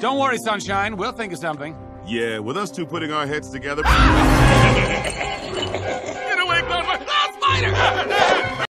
Don't worry, Sunshine. We'll think of something. Yeah, with us two putting our heads together.